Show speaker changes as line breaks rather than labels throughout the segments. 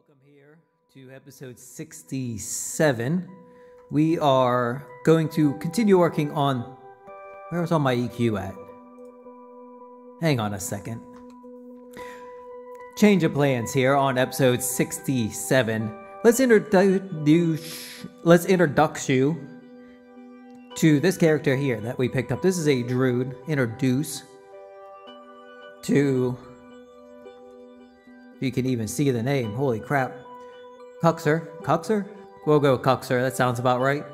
Welcome here to episode 67. We are going to continue working on. Where was all my EQ at? Hang on a second. Change of plans here on episode 67. Let's introduce. Let's introduce you to this character here that we picked up. This is a druid. Introduce to you can even see the name. Holy crap. Cuxer. Cuxer? We'll go Cuxer. That sounds about right.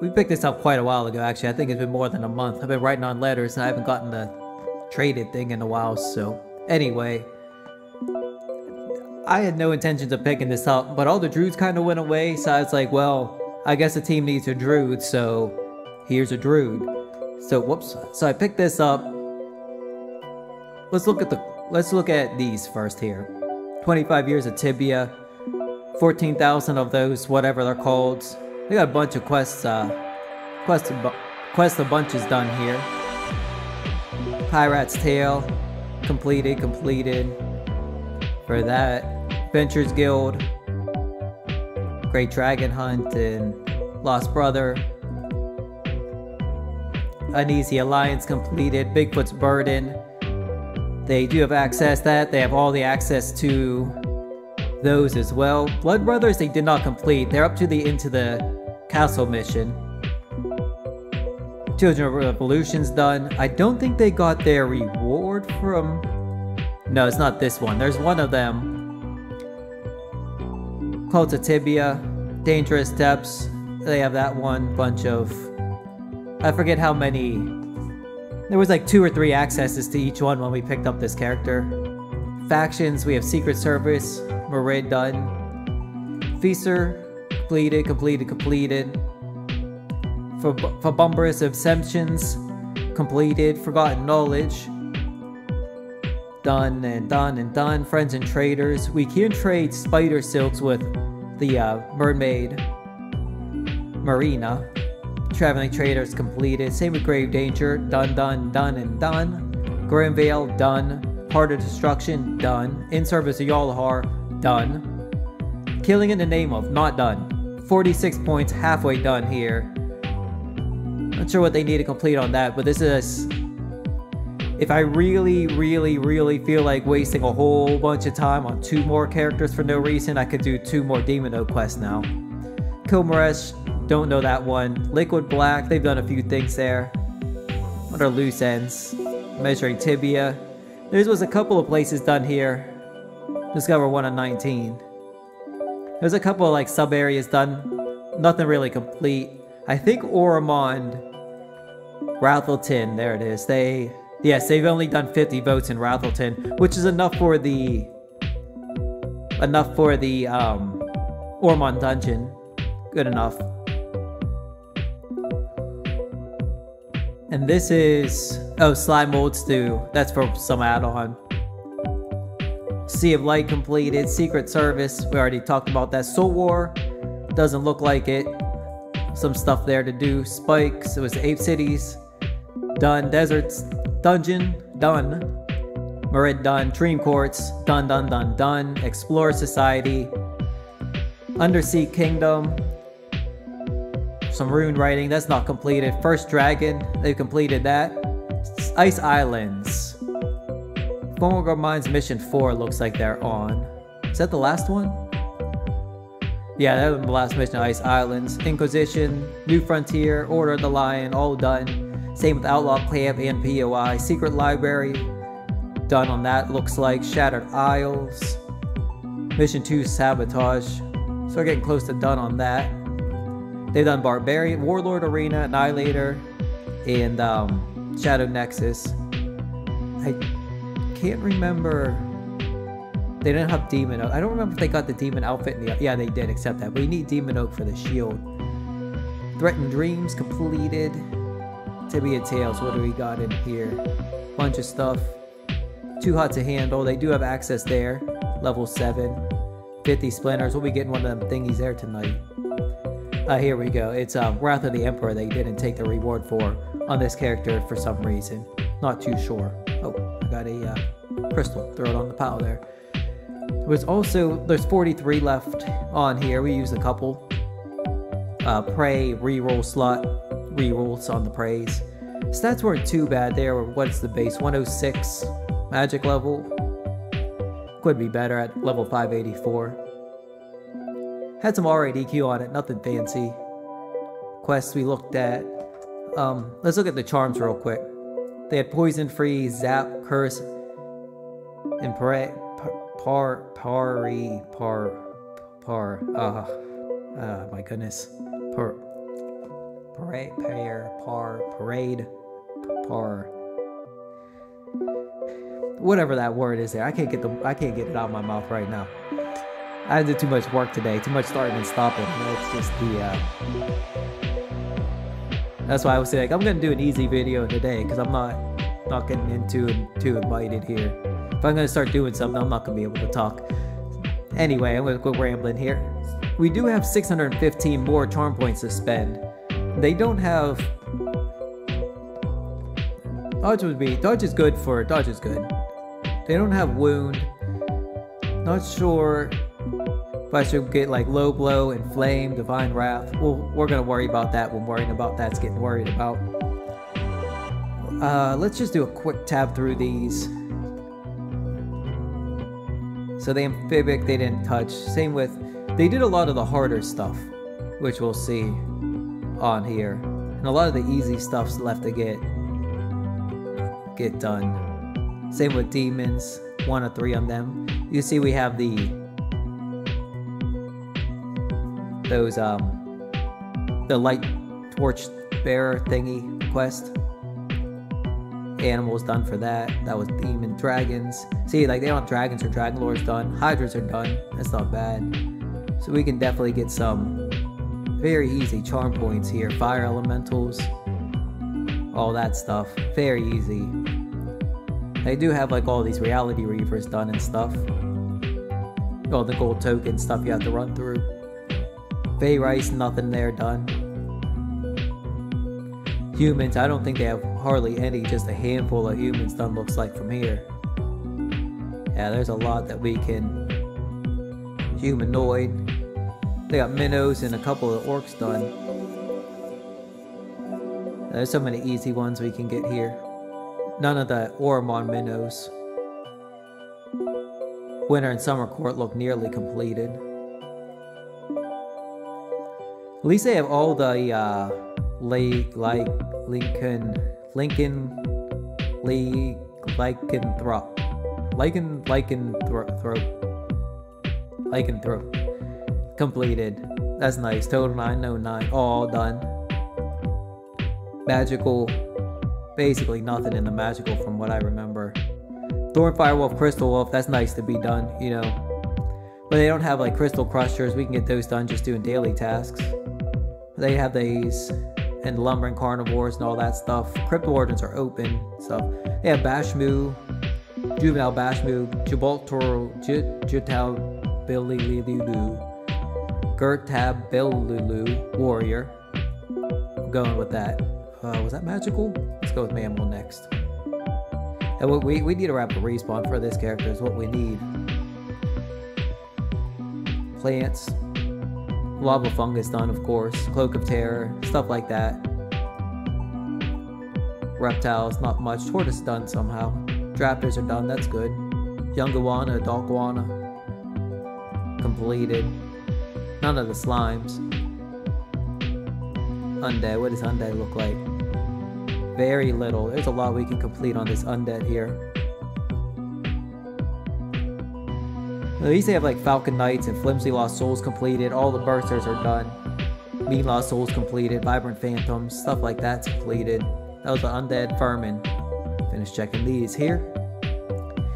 We picked this up quite a while ago, actually. I think it's been more than a month. I've been writing on letters and I haven't gotten the traded thing in a while, so... Anyway. I had no intentions of picking this up, but all the druids kind of went away, so I was like, well, I guess the team needs a druid, so here's a druid. So, whoops. So I picked this up. Let's look at the let's look at these first here. 25 years of Tibia, 14,000 of those, whatever they're called. We got a bunch of quests, uh, quest, quest a bunch is done here. Pirate's Tale, completed, completed. For that, Ventures Guild, Great Dragon Hunt, and Lost Brother. Uneasy Alliance completed, Bigfoot's Burden, they do have access that. They have all the access to those as well. Blood Brothers they did not complete. They're up to the into the castle mission. Children of Revolution's done. I don't think they got their reward from... No, it's not this one. There's one of them. Cult of Tibia. Dangerous Steps. They have that one. Bunch of... I forget how many there was like two or three accesses to each one when we picked up this character. Factions, we have Secret Service, Marid done. Feaster, completed, completed, completed. For, Ferumbras Ascensions, completed. Forgotten Knowledge, done and done and done. Friends and Traders. We can trade Spider Silks with the uh, Mermaid Marina. Traveling Traders completed. Same with Grave Danger. Done, done, done, and done. Grimvale, done. Heart of Destruction, done. In Service of Yalahar, done. Killing in the Name of, not done. 46 points, halfway done here. Not sure what they need to complete on that, but this is... If I really, really, really feel like wasting a whole bunch of time on two more characters for no reason, I could do two more Demon Oak quests now. Kilmaresh, don't know that one. Liquid Black, they've done a few things there. What are loose ends? Measuring Tibia. There was a couple of places done here. Discover one on 19. There's a couple of like sub areas done. Nothing really complete. I think Oramond, Rathleton, there it is. They, yes, they've only done 50 votes in Rathleton, which is enough for the, enough for the um, Oramond dungeon. Good enough. And this is... Oh, Slime Mold Stew. That's for some add-on. Sea of Light completed. Secret Service. We already talked about that. Soul War. Doesn't look like it. Some stuff there to do. Spikes. It was Ape Cities. Done. Deserts. Dungeon. Done. Marid done. Dream Courts. Done, done, done, done. Explore Society. Undersea Kingdom some rune writing. That's not completed. First Dragon, they've completed that. Ice Islands. Former Mines Mission 4 looks like they're on. Is that the last one? Yeah, that was the last mission, Ice Islands. Inquisition, New Frontier, Order of the Lion, all done. Same with Outlaw Camp and POI. Secret Library, done on that, looks like. Shattered Isles. Mission 2, Sabotage. So we're getting close to done on that. They've done Barbarian, Warlord Arena, Annihilator, and um, Shadow Nexus. I can't remember. They didn't have Demon Oak. I don't remember if they got the Demon outfit in the. Yeah, they did, except that. But you need Demon Oak for the shield. Threatened Dreams completed. Tibia Tales, what do we got in here? Bunch of stuff. Too hot to handle. They do have access there. Level 7. 50 splinters. We'll be getting one of them thingies there tonight. Uh, here we go. It's um, Wrath of the Emperor they didn't take the reward for on this character for some reason. Not too sure. Oh, I got a uh, crystal. Throw it on the pile there. There's also, there's 43 left on here. We used a couple. Uh, Prey, reroll slot, rerolls on the Preys. Stats weren't too bad there. What's the base? 106 magic level. Could be better at level 584. Had some R8 EQ on it, nothing fancy. Quests we looked at. Um, let's look at the charms real quick. They had Poison Free, Zap, Curse, and Par, Par, Pari, Par, Par, uh, uh, my goodness. Par, Parade, Par, Par, Parade, Par, whatever that word is there. I can't get the, I can't get it out of my mouth right now. I did too much work today, too much starting and stopping. it's just the, uh, that's why I was like, I'm gonna do an easy video today because I'm not not getting into too invited here. If I'm gonna start doing something, I'm not gonna be able to talk. Anyway, I'm gonna quit rambling here. We do have 615 more charm points to spend. They don't have dodge would be dodge is good for dodge is good. They don't have wound. Not sure if I should get like low blow and flame, divine wrath. Well, we're gonna worry about that when worrying about that's getting worried about. Uh, let's just do a quick tab through these. So the amphibic they didn't touch. Same with, they did a lot of the harder stuff, which we'll see on here. And a lot of the easy stuff's left to get get done. Same with demons, one or three of them. You see we have the those um the light torch bearer thingy quest. Animals done for that. That was demon dragons. See, like they don't have dragons or dragon lords done. Hydras are done. That's not bad. So we can definitely get some very easy charm points here. Fire elementals, all that stuff. Very easy. They do have like all these reality reavers done and stuff. All the gold token stuff you have to run through. Bay Rice, nothing there done. Humans, I don't think they have hardly any, just a handful of humans done looks like from here. Yeah, there's a lot that we can... Humanoid. They got minnows and a couple of orcs done. There's so many easy ones we can get here. None of the Oramond minnows. Winter and Summer Court look nearly completed. At least they have all the uh, Lake, like Lincoln, Lincoln, Lee, lycanthrope, lycan, lycanthrope, lycanthrope, completed. That's nice. Total 909, all done. Magical, basically nothing in the magical from what I remember. Thornfire Wolf, Crystal Wolf, that's nice to be done, you know. But they don't have like Crystal Crushers, we can get those done just doing daily tasks. They have these and lumbering carnivores and all that stuff. Crypto are open stuff. They have Bashmu, Juvenile Bashmu, Gibraltar, Jutal Bililulu, Gertab Bilulu, Warrior. I'm going with that. Uh, was that magical? Let's go with Mammal next. And we, we need a rapid respawn for this character is what we need. Plants, Lava Fungus done, of course. Cloak of Terror, stuff like that. Reptiles, not much. Tortoise done somehow. Raptors are done, that's good. Young Iguana, Adult iguana. Completed. None of the slimes. Undead, what does Undead look like? Very little. There's a lot we can complete on this Undead here. At least they have like Falcon Knights and Flimsy Lost Souls completed. All the Bursters are done. Mean Lost Souls completed. Vibrant Phantoms, stuff like that's completed. That was the Undead Vermin. Finish checking these here.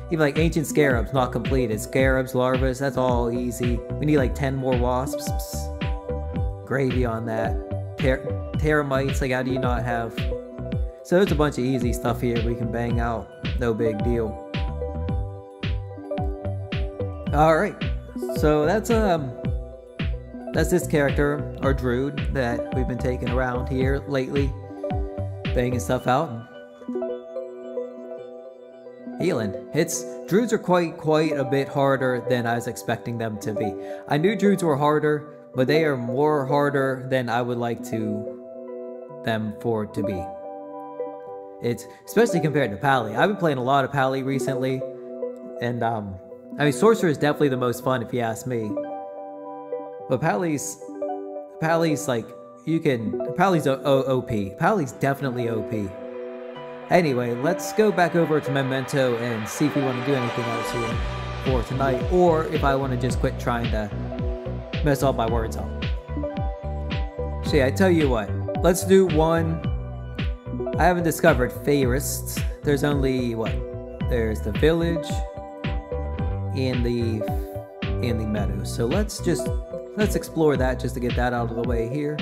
Even like Ancient Scarabs, not completed. Scarabs, Larvas, that's all easy. We need like 10 more Wasps. Gravy on that. Ter Termites, like how do you not have... So there's a bunch of easy stuff here we can bang out. No big deal. All right, so that's um, that's this character or Druid that we've been taking around here lately, banging stuff out. Healing. It's druids are quite quite a bit harder than I was expecting them to be. I knew druids were harder, but they are more harder than I would like to them for to be. It's especially compared to Pally. I've been playing a lot of Pally recently, and um, I mean Sorcerer is definitely the most fun if you ask me. But Pally's, Pally's like you can Pally's o o OP. Pally's definitely OP. Anyway, let's go back over to Memento and see if we want to do anything else here for tonight, or if I want to just quit trying to mess all my words up. See, I tell you what, let's do one. I haven't discovered Feyrist. There's only what? There's the village and the in the meadows. So let's just let's explore that just to get that out of the way here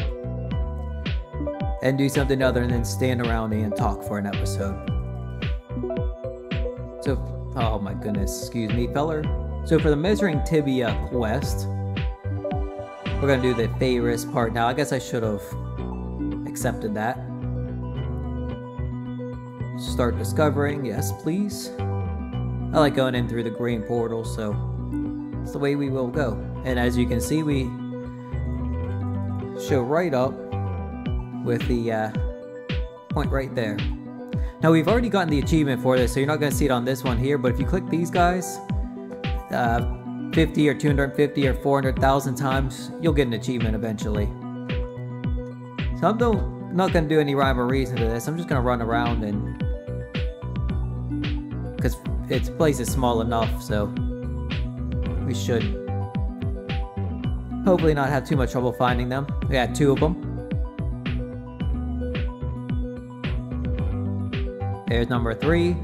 and do something other than stand around and talk for an episode. So, oh my goodness, excuse me, feller. So for the Measuring Tibia quest, we're gonna do the Feyrist part. Now, I guess I should have accepted that. Start discovering, yes please. I like going in through the green portal, so it's the way we will go. And as you can see, we show right up with the uh, point right there. Now we've already gotten the achievement for this, so you're not going to see it on this one here, but if you click these guys, uh, 50 or 250 or 400,000 times, you'll get an achievement eventually. So I'm don't, not going to do any rhyme or reason to this, I'm just going to run around and... Its place is small enough, so we should hopefully not have too much trouble finding them. We got two of them. There's number three.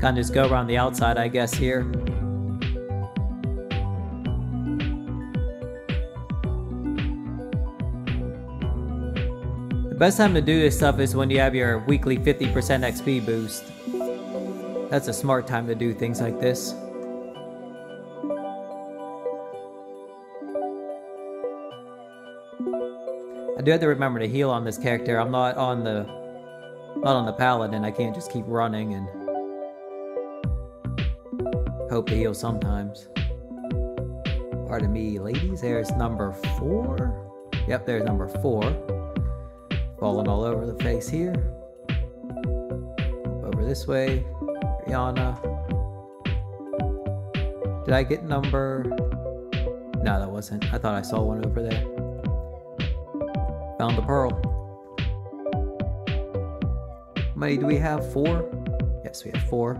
Kind of just go around the outside, I guess, here. Best time to do this stuff is when you have your weekly 50% XP boost. That's a smart time to do things like this. I do have to remember to heal on this character. I'm not on the not on the paladin. I can't just keep running and hope to heal sometimes. Pardon me, ladies. There's number four. Yep, there's number four. Falling all over the face here. Over this way. Rihanna. Did I get number... No, that wasn't. I thought I saw one over there. Found the pearl. How many do we have? Four? Yes, we have four.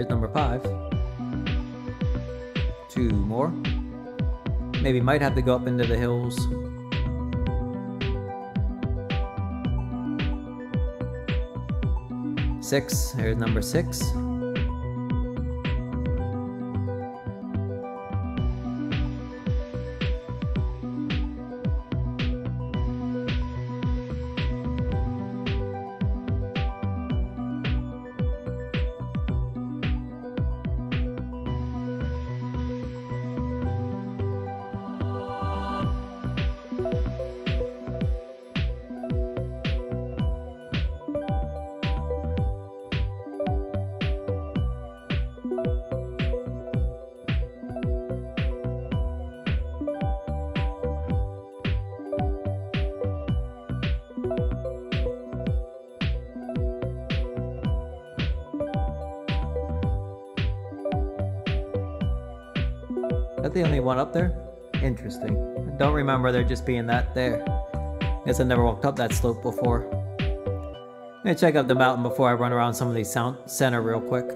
There's number five two more. Maybe might have to go up into the hills. Six, there's number six. that the only one up there? Interesting. I don't remember there just being that there. Guess I never walked up that slope before. Let me check out the mountain before I run around some of these sound center real quick.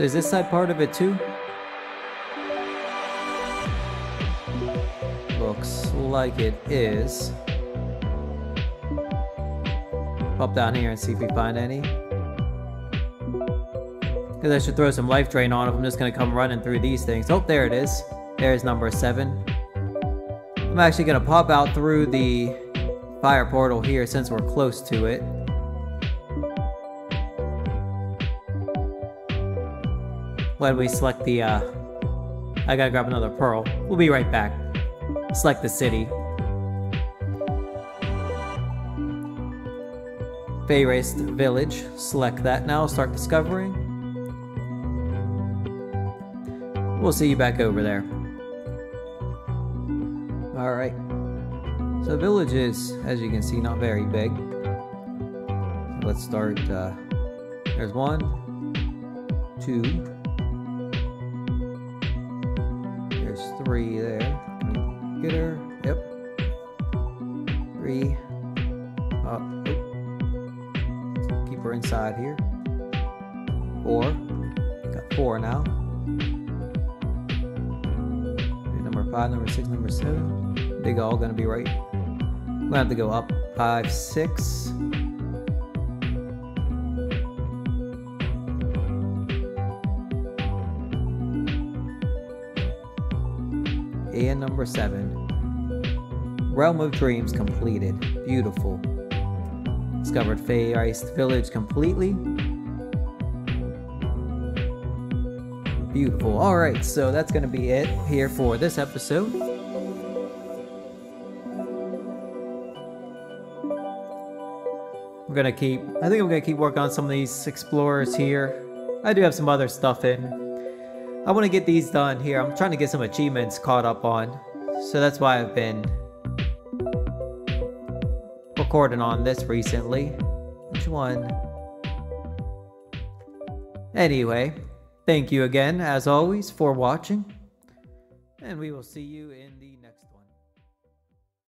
So is this side part of it too? Looks like it is. Pop down here and see if we find any. Because I should throw some life drain on if I'm just going to come running through these things. Oh, there it is. There's number 7. I'm actually going to pop out through the fire portal here since we're close to it. When we select the, uh... I gotta grab another pearl. We'll be right back. Select the city. Feyrist Village. Select that now. Start discovering. We'll see you back over there. Alright. So village is, as you can see, not very big. So let's start, uh, there's one, two, three there. Get her, yep. Three, up, oh. keep her inside here. Four, got four now. Number five, number six, number seven. They all gonna be right. I'm gonna have to go up five, six. Number seven. Realm of Dreams completed. Beautiful. Discovered Feyrist Village completely. Beautiful. Alright, so that's going to be it here for this episode. We're going to keep, I think I'm going to keep working on some of these explorers here. I do have some other stuff in. I want to get these done here. I'm trying to get some achievements caught up on. So that's why I've been recording on this recently. Which one? Anyway, Thank you again, as always, for watching, and we will see you in the next